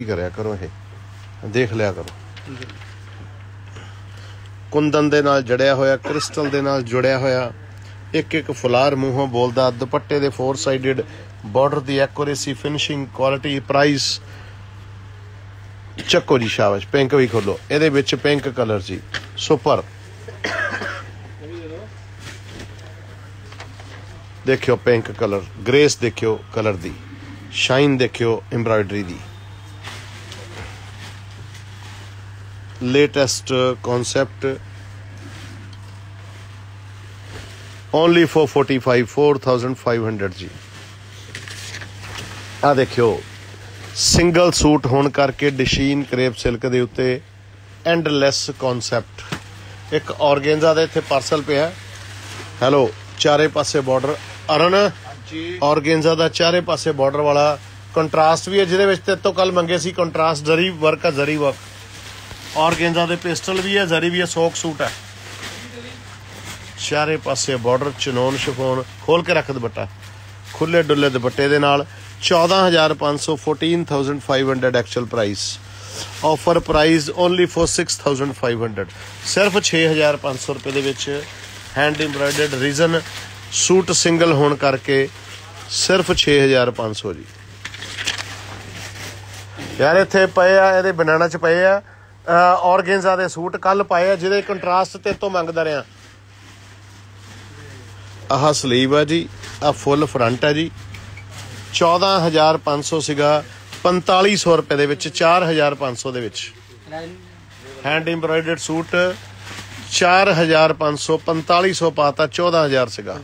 ਕਰਿਆ ਕਰੋ ਇਹ? ਦੇਖ ਲਿਆ ਕਰੋ। ਕੁੰਦਨ ਦੇ ਨਾਲ ਜੜਿਆ ਹੋਇਆ, ਕ੍ਰਿਸਟਲ ਦੇ ਨਾਲ ਜੁੜਿਆ ਹੋਇਆ, ਇੱਕ ਇੱਕ ਫੁਲਾਰ ਮੂੰਹੋਂ ਬੋਲਦਾ, ਦੁਪੱਟੇ ਦੇ ਫੋਰ ਸਾਈਡਡ ਬਾਰਡਰ ਦੀ ਐਕੂਰੇਸੀ ਫਿਨਿਸ਼ਿੰਗ ਕੁਆਲਿਟੀ ਪ੍ਰਾਈਸ ਚੱਕੋ ਜੀ ਸ਼ਾਬਾਸ਼ ਪਿੰਕ ਵੀ ਖੋਲੋ। ਇਹਦੇ ਵਿੱਚ ਪਿੰਕ ਕਲਰ ਜੀ ਸੁਪਰ ਦੇਖਿਓ ਪਿੰਕ ਕਲਰ ਗ੍ਰੇਸ ਦੇਖਿਓ ਕਲਰ ਦੀ ਸ਼ਾਈਨ ਦੇਖਿਓ ਐਮਬਰਾਇਡਰੀ ਦੀ। Latest uh, concept. Only for 45 4500 ਜੀ ਆ ਦੇਖਿਓ। ਸਿੰਗਲ ਸੂਟ ਹੋਣ ਕਰਕੇ ਡਿਸ਼ੀਨ ਕਰੇਪ ਸਿਲਕ ਦੇ ਉੱਤੇ ਐਂਡਲੈਸ ਕਨਸੈਪਟ ਇੱਕ ਔਰਗੇਂਜ਼ਾ ਦਾ ਇੱਥੇ ਪਾਰਸਲ ਪਿਆ। ਹੈਲੋ ਚਾਰੇ ਪਾਸੇ ਬਾਰਡਰ ਅਰਨ ਜੀ ਔਰਗੇਂਜ਼ਾ ਦਾ ਚਾਰੇ ਪਾਸੇ ਬਾਰਡਰ ਵਾਲਾ। ਕੰਟਰਾਸਟ ਵੀ ਹੈ ਜਿਹਦੇ ਵਿੱਚ ਤੇ ਤੋਂ ਕੱਲ ਮੰਗੇ ਸੀ। ਕੰਟਰਾਸਟ ਜ਼ਰੀ ਵਰਕ ਆ ਜ਼ਰੀ ਵਰਕ ਔਰਗੇਂਜ਼ਾ ਦੇ ਪਿਸਟਲ ਵੀ ਹੈ, ਜ਼ਰੀ ਵੀ ਹੈ, ਸੋਕ ਸੂਟ ਹੈ। ਚਾਰੇ ਪਾਸੇ ਬਾਰਡਰ ਚਨੋਨ ਸ਼ਿਫੋਨ ਖੋਲ ਕੇ ਰੱਖ ਦੁਪੱਟਾ। ਖੁੱਲੇ ਡੁੱਲੇ ਦੁਪੱਟੇ ਦੇ ਨਾਲ 14500 14500 actual price offer price only for 6500 ਸਿਰਫ 6500 ਰੁਪਏ ਦੇ ਵਿੱਚ hand embroidered reason suit single ਹੋਣ ਕਰਕੇ ਸਿਰਫ 6500 ਜੀ। ਯਾਰ, ਇੱਥੇ ਪਏ ਆ, ਇਹਦੇ ਬਨਾਨਾ ਚ ਪਏ ਆ। ਔਰਗੇਂਜ਼ਾ ਦੇ ਸੂਟ ਕੱਲ ਪਾਏ ਆ ਜਿਹਦੇ ਕੰਟਰਾਸਟ ਤੇ ਤੋਂ ਮੰਗਦਾ ਰਿਆਂ ਆਹ ਸਲੀਵ ਆ ਜੀ ਆ ਫੁੱਲ ਫਰੰਟ ਆ ਜੀ। 14500 ਸੀਗਾ 4500 ਰੁਪਏ ਦੇ ਵਿੱਚ 4500 ਦੇ ਵਿੱਚ। ਹੈਂਡ ਐਮਬਰਾਇਡਰਡ ਸੂਟ 4500 4500 ਪਾਤਾ 14000 ਸੀਗਾ।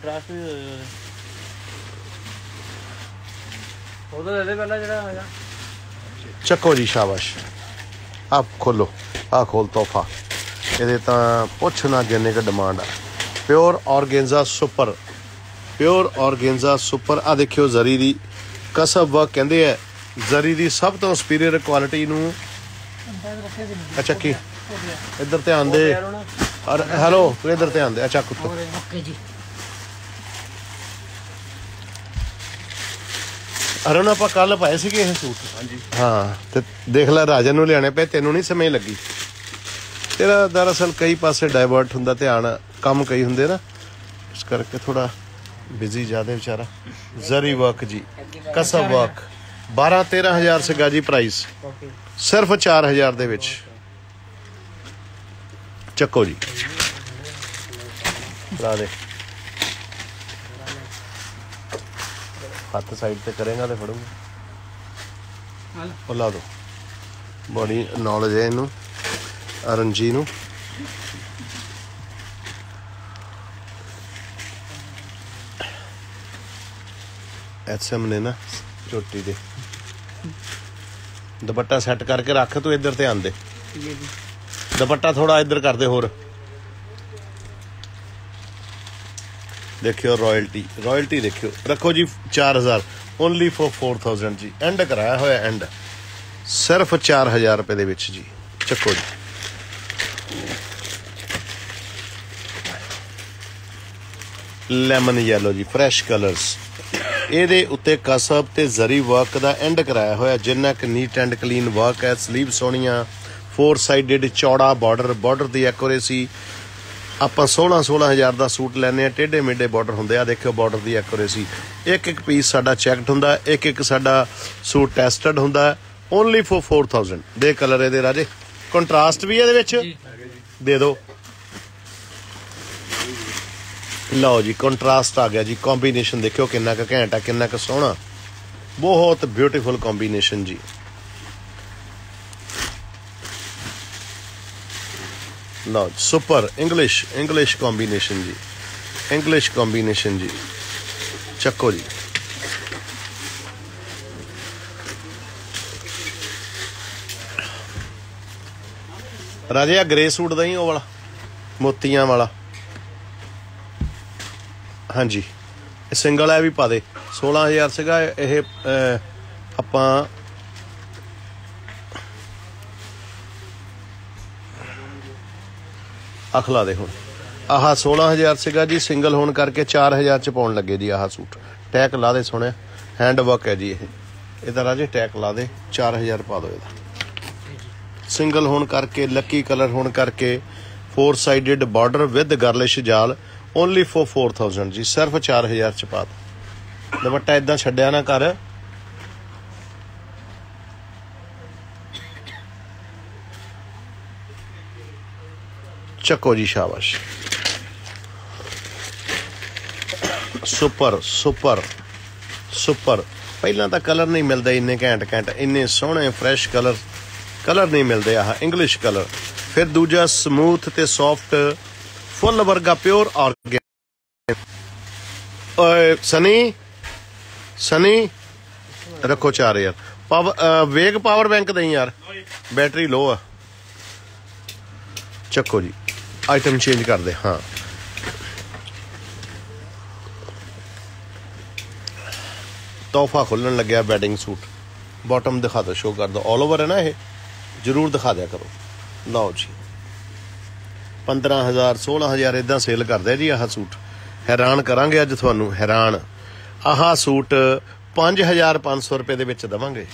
ਉਹਦਾ ਦੇ ਦੇ ਪਹਿਲਾਂ ਜਿਹੜਾ ਹੈਗਾ ਚੱਕੋ ਜੀ ਸ਼ਾਬਾਸ਼। ਆਪ ਖੋਲੋ ਆ ਖੋਲ ਤੋਹਫਾ। ਇਹਦੇ ਤਾਂ ਪੁੱਛ ਨਾ ਜਿੰਨੇ ਕ ਡਿਮਾਂਡ ਆ। Pure organza super pure organza super ਆ ਦੇਖਿਓ ਜ਼ਰੀ ਦੀ ਕਸਬ ਵਰਕ ਕਹਿੰਦੇ ਆ, ਜ਼ਰੀ ਦੀ ਸਭ ਤੋਂ ਸੁਪੀਰੀਅਰ ਕੁਆਲਿਟੀ ਨੂੰ ਅੱਛਾ, ਕੀ? ਇੱਧਰ ਧਿਆਨ ਦੇ। ਔਰ ਹੈਲੋ ਤੂੰ ਇੱਧਰ ਧਿਆਨ ਦੇ। ਅੱਛਾ, ਕੁੱਤੋ। ਓਕੇ ਜੀ। ਅਰਨ ਆਪਾਂ ਕੱਲ ਪਾਏ ਸੀਗੇ ਇਹ ਸੂਟ। ਹਾਂਜੀ। ਹਾਂ ਤੇ ਦੇਖ ਲੈ ਰਾਜਨ ਨੂੰ ਲਿਆਣੇ ਪਏ ਤੈਨੂੰ ਨਹੀਂ ਸਮਝ ਲੱਗੀ। ਤੇਰਾ ਦਰਅਸਲ ਕਈ ਪਾਸੇ ਡਾਇਵਰਟ ਹੁੰਦਾ ਧਿਆਨ ਕੰਮ ਕਈ ਹੁੰਦੇ ਨਾ। ਇਸ ਕਰਕੇ ਥੋੜਾ ਬਿਜ਼ੀ ਜ਼ਿਆਦਾ ਵਿਚਾਰਾ। ਜ਼ਰੀ ਵਰਕ ਜੀ ਕਸਬ ਵਰਕ 12 13000 ਸੀਗਾ ਜੀ ਪ੍ਰਾਈਸ ਓਕੇ ਸਿਰਫ 4000 ਦੇ ਵਿੱਚ। ਚੱਕੋ ਜੀ। ਲਾ ਦੇ। ਹੱਥ ਸਾਈਡ ਤੇ ਕਰੇਗਾ ਤੇ ਫੜੂਗਾ। ਹਲ ਉਹ ਲਾ ਦੋ। ਬੜੀ ਨੌਲੇਜ ਹੈ ਇਹਨੂੰ ਅਰਨਜੀ ਨੂੰ। ਐਸਐਮ ਨੇ ਨਾ ਚੋਟੀ ਦੇ ਦੁਪੱਟਾ ਸੈੱਟ ਕਰਕੇ ਰੱਖ ਤੂੰ ਇੱਧਰ ਧਿਆਨ ਦੇ ਠੀਕ ਹੈ ਜੀ। ਦੁਪੱਟਾ ਥੋੜਾ ਇੱਧਰ ਕਰਦੇ ਹੋਰ। ਦੇਖਿਓ ਰਾਇਲਟੀ ਰਾਇਲਟੀ ਦੇਖਿਓ। ਰੱਖੋ ਜੀ 4000 ਓਨਲੀ ਫॉर 4000 ਜੀ। ਐਂਡ ਕਰਾਇਆ ਹੋਇਆ ਐਂਡ ਸਿਰਫ 4000 ਰੁਪਏ ਦੇ ਵਿੱਚ ਜੀ। ਚੱਕੋ ਜੀ। ਲੈਮਨ ਯੈਲੋ ਜੀ ਫਰੈਸ਼ ਕਲਰਸ ਇਹਦੇ ਉੱਤੇ ਕਸਬ ਤੇ ਜ਼ਰੀ ਵਰਕ ਦਾ ਐਂਡ ਕਰਾਇਆ ਹੋਇਆ। ਜਿੰਨਾ ਕਿ ਨੀਟ ਐਂਡ ਕਲੀਨ ਵਰਕ ਹੈ ਸਲੀਵ ਸੋਹਣੀਆਂ। ਫੋਰ ਸਾਈਡਡ ਚੌੜਾ ਬਾਰਡਰ ਬਾਰਡਰ ਦੀ ਐਕੂਰੇਸੀ ਆਪਾਂ 16 16000 ਦਾ ਸੂਟ ਲੈਨੇ ਆ ਟੇਢੇ ਮੇਢੇ ਬਾਰਡਰ ਹੁੰਦੇ ਆ। ਦੇਖਿਓ ਬਾਰਡਰ ਦੀ ਐਕੂਰੇਸੀ ਇੱਕ ਇੱਕ ਪੀਸ ਸਾਡਾ ਚੈੱਕਡ ਹੁੰਦਾ ਇੱਕ ਇੱਕ ਸਾਡਾ ਸੂਟ ਟੈਸਟਡ ਹੁੰਦਾ ਓਨਲੀ ਫॉर 4000 ਦੇ ਕਲਰ ਇਹਦੇ ਰਾਜੇ। ਕੰਟਰਾਸਟ ਵੀ ਇਹਦੇ ਵਿੱਚ। ਦੇ ਦਿਓ ਲਓ ਜੀ ਕੰਟਰਾਸਟ ਆ ਗਿਆ ਜੀ। ਕੰਬੀਨੇਸ਼ਨ ਦੇਖਿਓ ਕਿੰਨਾ ਕੁ ਘੈਂਟ ਆ ਕਿੰਨਾ ਕੁ ਸੋਹਣਾ। ਬਹੁਤ ਬਿਊਟੀਫੁਲ ਕੰਬੀਨੇਸ਼ਨ ਜੀ। ਲਓ ਸੁਪਰ ਇੰਗਲਿਸ਼ ਇੰਗਲਿਸ਼ ਕੰਬੀਨੇਸ਼ਨ ਜੀ। ਇੰਗਲਿਸ਼ ਕੰਬੀਨੇਸ਼ਨ ਜੀ। ਚੱਕੋ ਜੀ। ਰਾਜੇ ਆ ਗ੍ਰੇ ਸੂਟ ਦਾ ਹੀ ਉਹ ਵਾਲਾ, ਮੋਤੀਆਂ ਵਾਲਾ। ਹਾਂਜੀ। ਇਹ ਸਿੰਗਲ ਹੈ ਵੀ ਪਾ ਦੇ। 16000 ਸੀਗਾ, ਇਹ ਆਪਾਂ ਅਖਲਾ ਦੇ ਹੁਣ। ਆਹ 16000 ਸੀਗਾ ਜੀ ਸਿੰਗਲ ਹੋਣ ਕਰਕੇ 4000 ਚ ਪਾਉਣ ਲੱਗੇ ਜੀ ਆਹ ਸੂਟ। ਟੈਕ ਲਾ ਦੇ ਸੋਹਣਿਆ। ਹੈਂਡ ਵਰਕ ਹੈ ਜੀ ਇਹ। ਇਹਦਾ ਰਾਜੇ ਟੈਕ ਲਾ ਦੇ 4000 ਪਾ ਦਿਓ ਇਹਦਾ। ਸਿੰਗਲ ਹੋਣ ਕਰਕੇ ਲੱਕੀ ਕਲਰ ਹੋਣ ਕਰਕੇ four sided border with girlish ਜਾਲ ਓਨਲੀ ਫॉर 4000 ਜੀ, ਸਿਰਫ 4000 ਚ ਪਾ ਦੋ ਦੁਪੱਟਾ ਇਦਾਂ ਛੱਡਿਆ ਨਾ ਕਰ। ਚੱਕੋ ਜੀ ਸ਼ਾਬਾਸ਼ ਸੁਪਰ ਸੁਪਰ ਸੁਪਰ ਪਹਿਲਾਂ ਤਾਂ ਕਲਰ ਨਹੀਂ ਮਿਲਦੇ ਇੰਨੇ ਘੈਂਟ ਘੈਂਟ ਇੰਨੇ ਸੋਹਣੇ ਫਰੈਸ਼ ਕਲਰ ਕਲਰ ਨਹੀਂ ਮਿਲਦੇ ਆਹ ਇੰਗਲਿਸ਼ ਕਲਰ ਫਿਰ ਦੂਜਾ ਸਮੂਥ ਤੇ ਸੌਫਟ ਫੁੱਲ ਵਰਗਾ ਪਿਓਰ ਆਰਗੈਨਿਕ ਓਏ ਸਨੀ ਸਨੀ ਰੱਖੋ ਚਾਰ ਯਾਰ। ਪਾਵਰ ਵੇਗ ਪਾਵਰ ਬੈਂਕ ਦੇਈ ਯਾਰ। ਬੈਟਰੀ ਲੋ ਆ। ਚੱਕੋ ਜੀ। ਆਈਟਮ ਚੇਂਜ ਕਰਦੇ, ਹਾਂ। ਤੋਹਫਾ ਖੁੱਲਣ ਲੱਗਿਆ ਵੈਡਿੰਗ ਸੂਟ। ਬਾਟਮ ਦਿਖਾ ਦਿਓ ਸ਼ੋ ਕਰ ਦਿਓ। 올 ਓਵਰ ਹੈ ਨਾ ਇਹ? ਜਰੂਰ ਦਿਖਾ ਦਿਆ ਕਰੋ। ਲਓ ਜੀ। 15000 16000 ਇਦਾਂ ਸੇਲ ਕਰਦੇ ਜੀ ਆਹ ਸੂਟ। ਹੈਰਾਨ ਕਰਾਂਗੇ ਅੱਜ ਤੁਹਾਨੂੰ, ਹੈਰਾਨ। ਆਹ ਸੂਟ 5500 ਰੁਪਏ ਦੇ ਵਿੱਚ ਦਵਾਂਗੇ।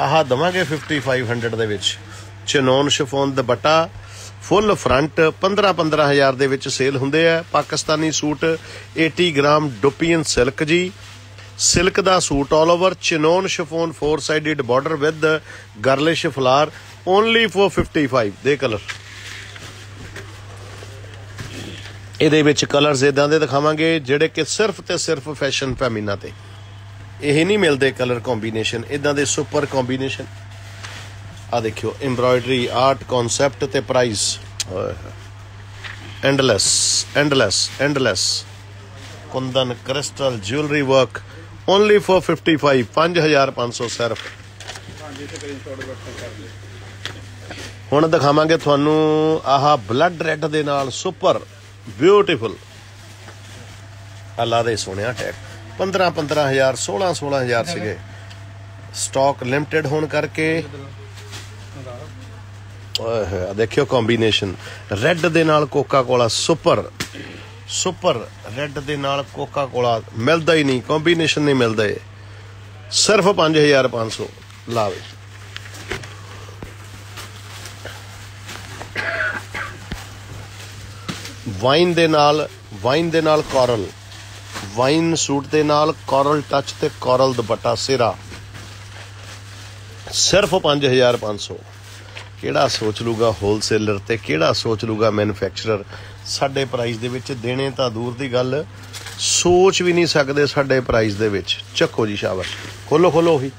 ਆਹ ਦਵਾਂਗੇ 5500 ਦੇ ਵਿੱਚ। ਚਨੋਨ ਸ਼ਿਫੋਨ ਦੁਪੱਟਾ ਫੁੱਲ ਫਰੰਟ 15 15000 ਦੇ ਵਿੱਚ ਸੇਲ ਹੁੰਦੇ ਆ। Pakistani suit 80 gram dupion silk ਜੀ। Silk the suit all over chinon chiffon four sided border with girlish flare only for 55 ਦੇ ਕਲਰ ਇਹਦੇ ਵਿੱਚ ਕਲਰਸ ਇਦਾਂ ਦੇ ਦਿਖਾਵਾਂਗੇ, ਜਿਹੜੇ ਕਿ ਸਿਰਫ ਤੇ ਸਿਰਫ ਫੈਸ਼ਨ ਫੈਮਿਨਾ ਤੇ। ਇਹ ਨਹੀਂ ਮਿਲਦੇ ਕਲਰ ਕੰਬੀਨੇਸ਼ਨ ਇਦਾਂ ਦੇ ਸੁਪਰ ਕੰਬੀਨੇਸ਼ਨ ਆ ਦੇਖਿਓ ਐਮਬ੍ਰਾਇਡਰੀ ਆਰਟ ਕਨਸੈਪਟ ਤੇ price endless endless endless kundan crystal jewellery work only for 55 5500 ਸਿਰਫ। ਹੁਣ ਦਿਖਾਵਾਂਗੇ ਤੁਹਾਨੂੰ ਆਹ ਬਲੱਡ ਰੈੱਡ ਦੇ ਨਾਲ ਸੁਪਰ ਬਿਊਟੀਫੁਲ ਅੱਲਾ ਦੇ ਸੋਹਣਿਆ ਟੈਗ। 15 15000 16 16000 ਸੀਗੇ। ਸਟਾਕ ਲਿਮਟਿਡ ਹੋਣ ਕਰਕੇ ਓਏ ਹੋਏ ਦੇਖਿਓ ਕੰਬੀਨੇਸ਼ਨ ਰੈੱਡ ਦੇ ਨਾਲ Coca Cola super super red ਦੇ ਨਾਲ ਕੋਕਾ ਕੋਲਾ ਮਿਲਦਾ ਹੀ ਨਹੀਂ ਕੰਬੀਨੇਸ਼ਨ ਨਹੀਂ ਮਿਲਦਾ ਇਹ। ਸਿਰਫ 5500 ਲਾਵੇ ਵਾਈਨ ਦੇ ਨਾਲ ਵਾਈਨ ਦੇ ਨਾਲ ਕੋਰਲ ਵਾਈਨ ਸੂਟ ਦੇ ਨਾਲ ਕੋਰਲ ਟੱਚ ਤੇ ਕੋਰਲ ਦੁਪੱਟਾ ਸਿਰਾ। ਸਿਰਫ 5500 ਕਿਹੜਾ ਸੋਚ ਲੂਗਾ ਹੋਲਸੇਲਰ ਤੇ ਕਿਹੜਾ ਸੋਚ ਲੂਗਾ ਮੈਨੂਫੈਕਚਰਰ ਸਾਡੇ ਪ੍ਰਾਈਸ ਦੇ ਵਿੱਚ ਦੇਣੇ ਤਾਂ ਦੂਰ ਦੀ ਗੱਲ, ਸੋਚ ਵੀ ਨਹੀਂ ਸਕਦੇ ਸਾਡੇ ਪ੍ਰਾਈਸ ਦੇ ਵਿੱਚ। ਚੱਕੋ ਜੀ ਸ਼ਾਬਾਸ਼। ਖੋਲੋ ਖੋਲੋ ਹੀ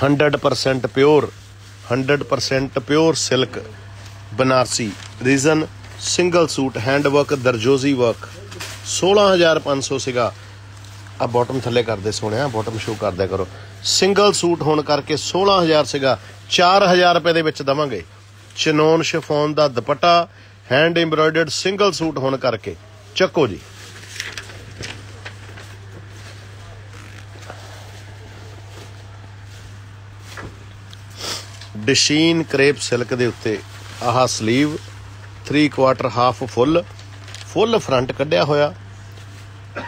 100% pure 100% pure silk Banarasi. Reason single suit hand work ਦਰਜੋਜ਼ੀ work 16500 ਸੀਗਾ। ਆ ਬਾਟਮ ਥੱਲੇ ਕਰਦੇ ਸੋਹਣਿਆ ਬਾਟਮ ਸ਼ੋ ਕਰਦਿਆ ਕਰੋ। ਸਿੰਗਲ ਸੂਟ ਹੋਣ ਕਰਕੇ 16000 ਸੀਗਾ 4000 ਰੁਪਏ ਦੇ ਵਿੱਚ ਦਵਾਂਗੇ। ਚਨੋਨ ਸ਼ਿਫੋਨ ਦਾ ਦੁਪੱਟਾ ਹੈਂਡ ਐਮਬ੍ਰਾਇਡਰਡ ਸਿੰਗਲ ਸੂਟ ਹੋਣ ਕਰਕੇ। ਚੱਕੋ ਜੀ। ਡਿਸ਼ੀਨ ਕਰੇਪ ਸਿਲਕ ਦੇ ਉੱਤੇ ਆਹ sleeve 3 quarter half full full front ਕੱਢਿਆ ਹੋਇਆ।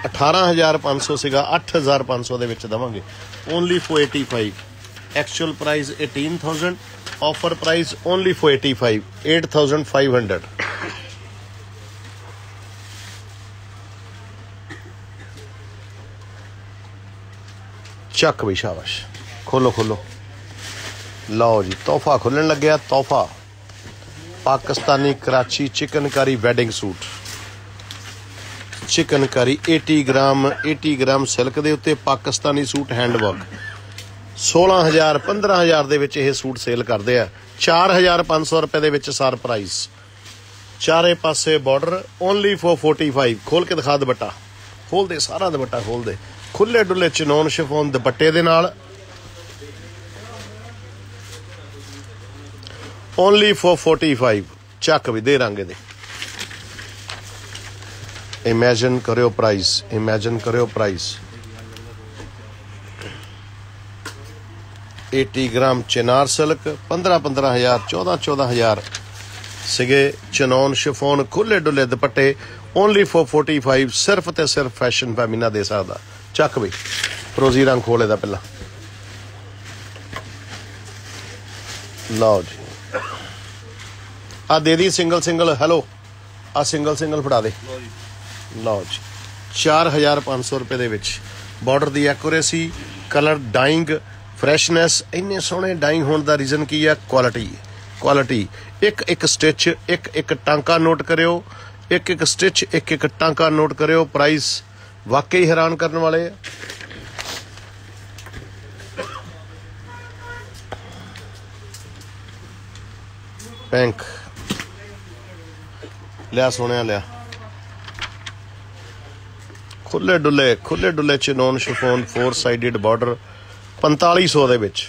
18500 ਸੀਗਾ 8500 ਦੇ ਵਿੱਚ ਦਵਾਂਗੇ। Only for 85 actual price 18000 offer price only for 85 8500 ਚੱਕ ਵੀ ਸ਼ਾਬਾਸ਼। ਖੋਲੋ ਖੋਲੋ। ਲਓ ਜੀ, ਤੋਹਫਾ ਖੁੱਲਣ ਲੱਗਿਆ, ਤੋਹਫਾ। Pakistani Karachi chikankari wedding suit. Chikan 80 gram 80 gram silk ਦੇ ਉੱਤੇ ਪਾਕਿਸਤਾਨੀ ਸੂਟ ਹੈਂਡ 16000 15000 ਦੇ ਵਿੱਚ ਇਹ ਸੂਟ ਸੇਲ ਕਰਦੇ ਆ। 4500 ਰੁਪਏ ਦੇ ਵਿੱਚ ਸਾਰ ਪ੍ਰਾਈਸ ਚਾਰੇ ਪਾਸੇ ਬਾਰਡਰ ਓਨਲੀ ਫॉर 45 ਖੋਲ ਕੇ ਦਿਖਾ ਦੁਪੱਟਾ। ਖੋਲ ਦੇ ਸਾਰਾ ਦੁਪੱਟਾ ਖੋਲ ਦੇ ਖੁੱਲੇ ਡੁੱਲੇ ਚਨੋਨ ਸ਼ਿਫੋਨ ਦੁਪੱਟੇ ਦੇ ਨਾਲ। ਓਨਲੀ ਫॉर 45 ਚੱਕ ਵੀ ਦੇ ਰੰਗ ਦੇ ਇਮੇਜਿਨ ਕਰਿਓ ਪ੍ਰਾਈਸ ਇਮੇਜਿਨ ਕਰਿਓ ਪ੍ਰਾਈਸ 80 ਗ੍ਰਾਮ ਚਿਨਾਰ ਸਿਲਕ 15 15000 14 14000 ਸਿਗੇ ਚਨੌਨ ਸ਼ਿਫੋਨ ਖੁੱਲੇ ਡੁੱਲੇ ਦੁਪੱਟੇ ਓਨਲੀ ਫॉर 45 ਸਿਰਫ ਤੇ ਸਿਰਫ ਫੈਸ਼ਨ ਫੈਮਿਨਾ ਦੇ ਸਕਦਾ ਚੱਕ ਬਈ ਫਰੋਜ਼ੀ ਰੰਗ ਖੋਲੇ ਦਾ ਪਹਿਲਾਂ ਲਓ ਜੀ ਆ ਦੇ ਦੀ ਸਿੰਗਲ ਸਿੰਗਲ ਹੈਲੋ ਆ ਸਿੰਗਲ ਸਿੰਗਲ ਫੜਾ ਦੇ ਲਓ ਜੀ 4500 ਰੁਪਏ ਦੇ ਵਿੱਚ ਬਾਰਡਰ ਦੀ ਐਕੂਰੇਸੀ ਕਲਰ ਡਾਈਂਗ ਫਰੈਸ਼ਨੈਸ ਇੰਨੇ ਸੋਹਣੇ ਡਾਈਂਗ ਹੋਣ ਦਾ ਰੀਜ਼ਨ ਕੀ ਹੈ ਕੁਆਲਿਟੀ ਕੁਆਲਿਟੀ ਇੱਕ ਇੱਕ ਸਟਿਚ ਇੱਕ ਇੱਕ ਟਾਂਕਾ ਨੋਟ ਕਰਿਓ। ਇੱਕ ਇੱਕ ਸਟਿਚ ਇੱਕ ਇੱਕ ਟਾਂਕਾ ਨੋਟ ਕਰਿਓ। ਪ੍ਰਾਈਸ ਵਾਕਈ ਹੈਰਾਨ ਕਰਨ ਵਾਲੇ ਆ। ਬੈਂਕ ਲਿਆ, ਸੋਹਣਿਆ ਲਿਆ। ਖੁੱਲੇ ਡੁੱਲੇ ਖੁੱਲੇ ਡੁੱਲੇ chinon chiffon four sided border 4500 ਦੇ ਵਿੱਚ।